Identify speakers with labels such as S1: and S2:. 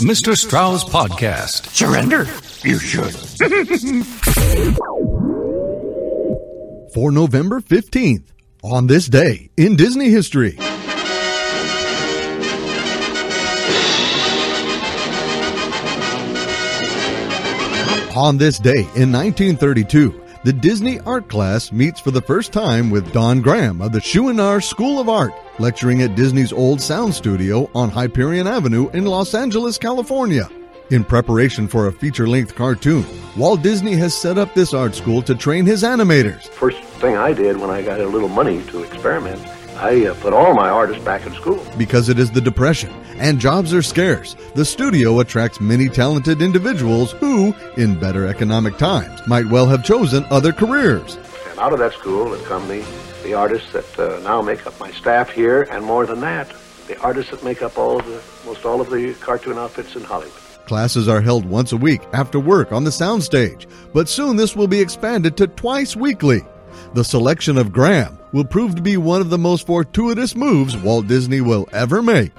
S1: Mr. Strauss Podcast.
S2: Surrender? You should.
S3: For November 15th, on this day in Disney history. On this day in 1932, the Disney art class meets for the first time with Don Graham of the Chouinard School of Art, lecturing at Disney's old sound studio on Hyperion Avenue in Los Angeles, California. In preparation for a feature length cartoon, Walt Disney has set up this art school to train his animators.
S4: First thing I did when I got a little money to experiment, I uh, put all my artists back in school.
S3: Because it is the Depression and jobs are scarce, the studio attracts many talented individuals who, in better economic times, might well have chosen other careers.
S4: And out of that school have come the, the artists that uh, now make up my staff here, and more than that, the artists that make up all of the, most all of the cartoon outfits in Hollywood.
S3: Classes are held once a week after work on the soundstage, but soon this will be expanded to twice weekly. The selection of Graham will prove to be one of the most fortuitous moves Walt Disney will ever make.